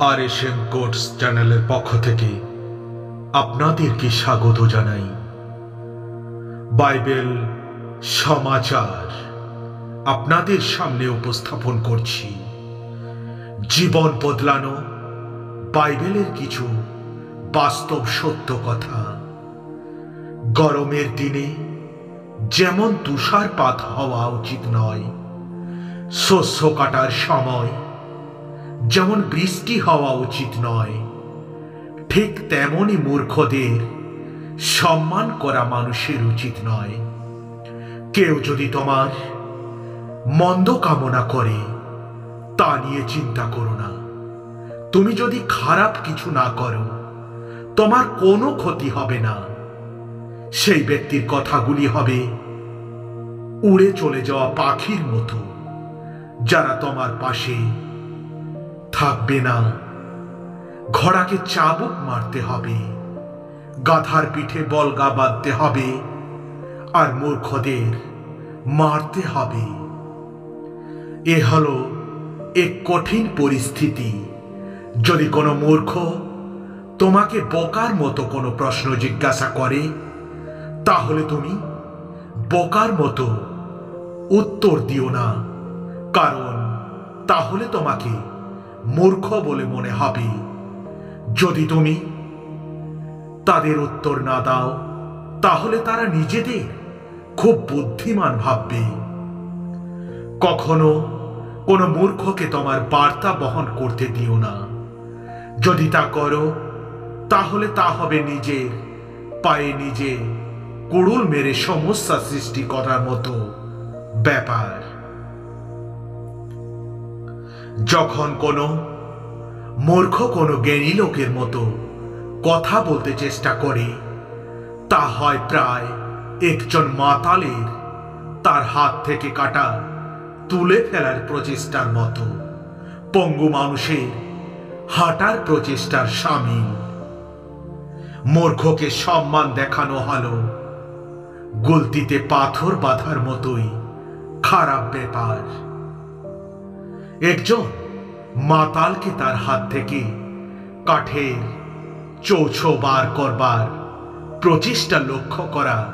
আর Asian courts চ্যানেলের পক্ষ থেকে আপনাদেরকে স্বাগত জানাই? বাইবেল সমাচার। আপনাদের সামনে উপস্থাপন করছি। জীবন বদলানো, বাইবেলের কিছু বাস্তব সত্য কথা। গরমের দিনে যেমন তুষারপাত হওয়া উচিত নয়, শস্য কাটার সময় যেমন বৃষ্টি হওয়া উচিত নয়, ঠিক তেমনই মূর্খদের সম্মান করা মানুষের উচিত নয়। কেউ যদি তোমার মন্দ কামনা করে, তা নিয়ে চিন্তা করো না। তুমি যদি খারাপ কিছু না করো, তোমার কোনো ক্ষতি হবে না। সেই ব্যক্তির কথাগুলি হবে, উড়ে চলে যাওয়া পাখির মতো, যারা তোমার পাশে থাকবে না। ঘোড়াকে চাবুক মারতে হবে। গাধার পিঠে বলগা বাঁধতে হবে। আর মূর্খদের মারতে হবে। এ হলো এক কঠিন পরিস্থিতি। যদি কোনো মূর্খ তোমাকে বোকার মতো কোনো প্রশ্ন জিজ্ঞাসা করে, তাহলে তুমি বোকার মতো উত্তর দিও না। কারণ তাহলে তোমাকে মূর্খ বলে মনে হবে। যদি তুমি তাদের উত্তর না দাও, তাহলে তারা নিজেদের খুব বুদ্ধিমান ভাববে। কখনো কোনো মূর্খকে তোমার বার্তা বহন করতে দিও না। যদি তা করো, তাহলে তা হবে নিজের পায়ে নিজে কুড়ুল মেরে সমস্যা সৃষ্টি করার মতো ব্যাপার। যখন কোনো মূর্খ কোনো জ্ঞানী লোকের মতো কথা বলতে চেষ্টা করে, তা হয় প্রায় একজন মাতালের তার হাত থেকে কাটা তুলে ফেলার প্রচেষ্টার মতো। পঙ্গু মানুষের হাঁটার প্রচেষ্টার সামিল। মূর্খকে সম্মান দেখানো হলো গলতিতে পাথর বাঁধার মতোই খারাপ ব্যাপার। একজন মাতালকে তার হাত থেকে কাঠের চৌছো বার করবার প্রচেষ্টা লক্ষ্য করা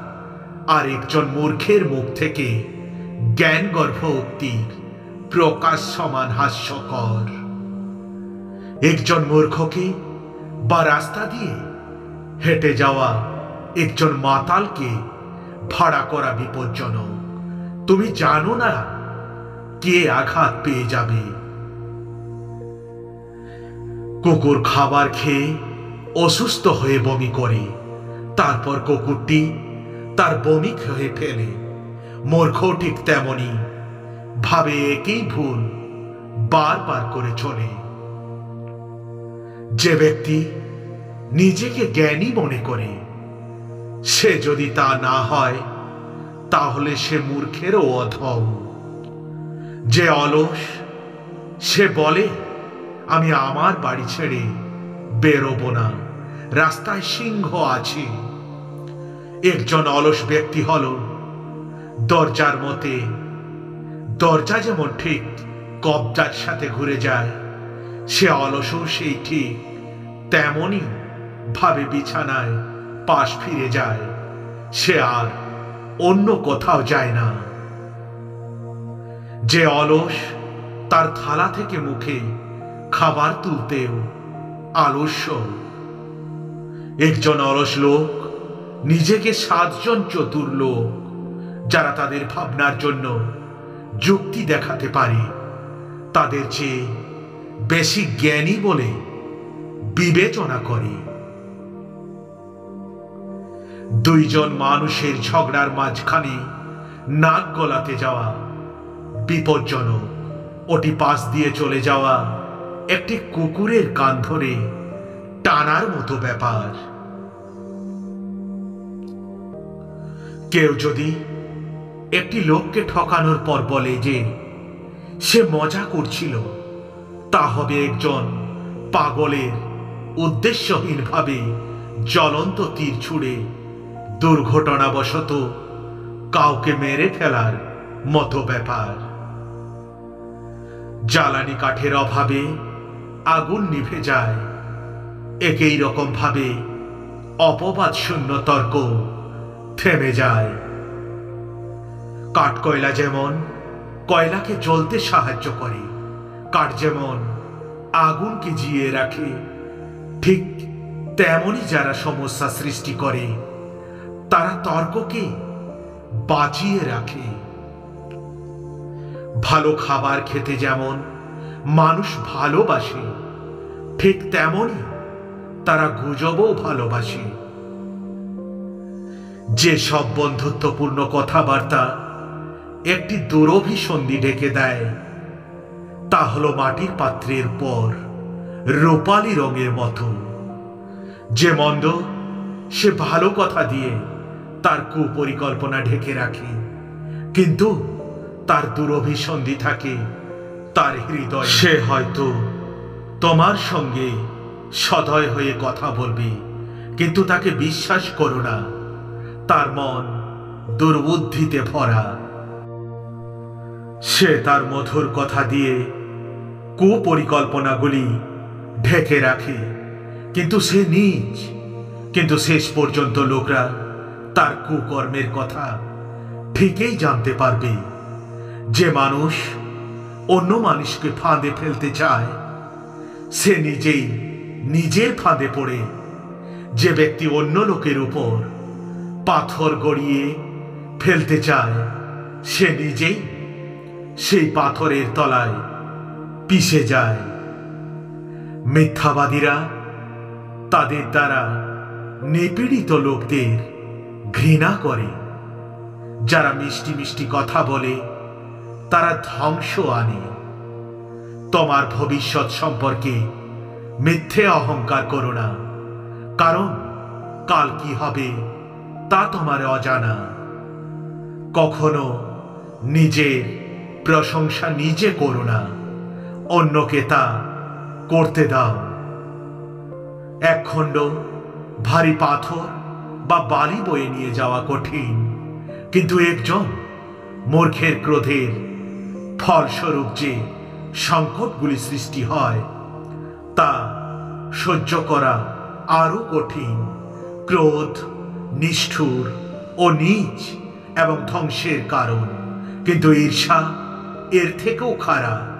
আর একজন মূর্খের মুখ থেকে জ্ঞান গর্ভ উক্তির প্রকাশ সমান হাস্যকর। একজন মূর্খকে বা রাস্তা দিয়ে হেঁটে যাওয়া একজন মাতালকে ভাড়া করা বিপজ্জনক। তুমি জানো না কে আঘাত পেয়ে যাবে? কুকুর খাবার খেয়ে অসুস্থ হয়ে বমি করে। তারপর কুকুরটি তার বমি খেয়ে ফেলে। মূর্খ ঠিক তেমনি ভাবে একই ভুল বারবার করে চলে। যে ব্যক্তি নিজেকে জ্ঞানী মনে করে, সে যদি তা না হয়, তাহলে সে মূর্খেরও অধম। যে অলস, সে বলে, আমি আমার বাড়ি ছেড়ে বেরোবো না। রাস্তায় সিংহ আছে। একজন অলস ব্যক্তি হল দরজার মতে। দরজা যেমন ঠিক কবজার সাথে ঘুরে যায়, সে অলসও সেই ঠিক তেমনই ভাবে বিছানায় পাশ ফিরে যায়। সে আর অন্য কোথাও যায় না। যে অলস, তার থালা থেকে মুখে খাবার তুলতেও আলস্য। একজন অলস লোক, নিজেকে সাতজন চতুর লোক যারা তাদের ভাবনার জন্য যুক্তি দেখাতে পারে, তাদের চেয়ে বেশি জ্ঞানী বলে বিবেচনা করে। দুইজন মানুষের ঝগড়ার মাঝখানে নাক গলাতে যাওয়া বিপজ্জনক। ওটি পাশ দিয়ে চলে যাওয়া একটি কুকুরের কান ধরে টানার মতো ব্যাপার। কেউ যদি একটি লোককে ঠকানোর পর বলে যে সে মজা করছিল, তা হবে একজন পাগলের উদ্দেশ্যহীনভাবে জ্বলন্ত তীর ছুড়ে দুর্ঘটনাবশত কাউকে মেরে ফেলার মতো ব্যাপার। জ্বালানি কাঠের অভাবে আগুন নিভে যায়। একই রকম ভাবে অপবাদ শূন্য তর্ক থেমে যায়। কাঠকয়লা যেমন কয়লাকে জ্বলতে সাহায্য করে, কাঠ যেমন আগুনকে জিয়ে রাখে, ঠিক তেমনই যারা সমস্যা সৃষ্টি করে, তারা তর্ককে বাঁচিয়ে রাখে। ভালো খাবার খেতে যেমন মানুষ ভালোবাসে, ঠিক তেমনই তারা গুজবও ভালোবাসে। যে সব বন্ধুত্বপূর্ণ কথাবার্তা একটি দুরভিসন্ধি ডেকে দেয়, তা হলো মাটির পাত্রের পর রূপালি রঙের মতো। যে মন্দ, সে ভালো কথা দিয়ে তার কুপরিকল্পনা ঢেকে রাখে। কিন্তু তার দুরভিসন্ধি থাকে, তার হৃদয় সে হয়তো তোমার সঙ্গে সদয় হয়ে কথা বলবে, কিন্তু তাকে বিশ্বাস করো না। তার মন দুর্বুদ্ধিতে ভরা। সে তার মধুর কথা দিয়ে কুপরিকল্পনাগুলি ঢেকে রাখে, কিন্তু সে নিজ, কিন্তু শেষ পর্যন্ত লোকরা তার কুকর্মের কথা ঠিকই জানতে পারবে। যে মানুষ অন্য মানুষকে ফাঁদে ফেলতে চায়, সে নিজেই নিজের ফাঁদে পড়ে। যে ব্যক্তি অন্য লোকের উপর পাথর গড়িয়ে ফেলতে চায়, সে নিজেই সেই পাথরের তলায় পিষে যায়। মিথ্যাবাদীরা তাদের দ্বারা নিপীড়িত লোকদের ঘৃণা করে। যারা মিষ্টি মিষ্টি কথা বলে তারা ধ্বংস আনে। তোমার ভবিষ্যৎ সম্পর্কে মিথ্যে অহংকার করো না। কারণ কাল কি হবে তা তোমার অজানা। কখনো নিজের প্রশংসা নিজে করো না, অন্যকে তা করতে দাও। একখণ্ড ভারী পাথর বা বালি বয়ে নিয়ে যাওয়া কঠিন, কিন্তু একজন মূর্খের ক্রোধের ফলস্বরূপ যে সংকটগুলি সৃষ্টি হয়, তা সহ্য করা আরও কঠিন। ক্রোধ, নিষ্ঠুর ও নিজ এবং ধ্বংসের কারণ। কিন্তু ঈর্ষা এর থেকেও খারাপ।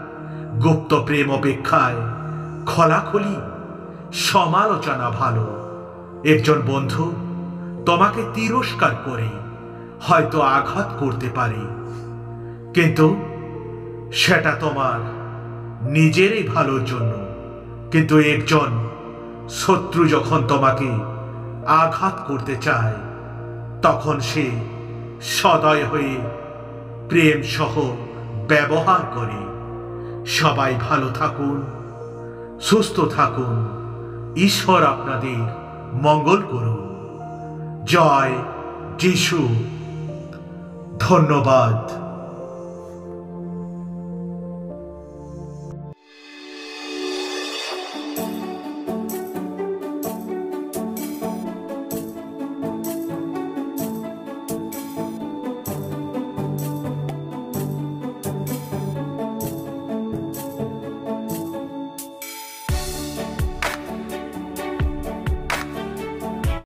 গুপ্ত প্রেম অপেক্ষায় খোলাখুলি সমালোচনা ভালো। একজন বন্ধু তোমাকে তিরস্কার করে হয়তো আঘাত করতে পারে। কিন্তু সেটা তোমার নিজেরই ভালোর জন্য। কিন্তু একজন শত্রু যখন তোমাকে আঘাত করতে চায়, তখন সে সদয় হয়ে প্রেম সহ ব্যবহার করে। সবাই ভালো থাকুন, সুস্থ থাকুন, ঈশ্বর আপনাদের মঙ্গল করুন। জয় যিশু। ধন্যবাদ।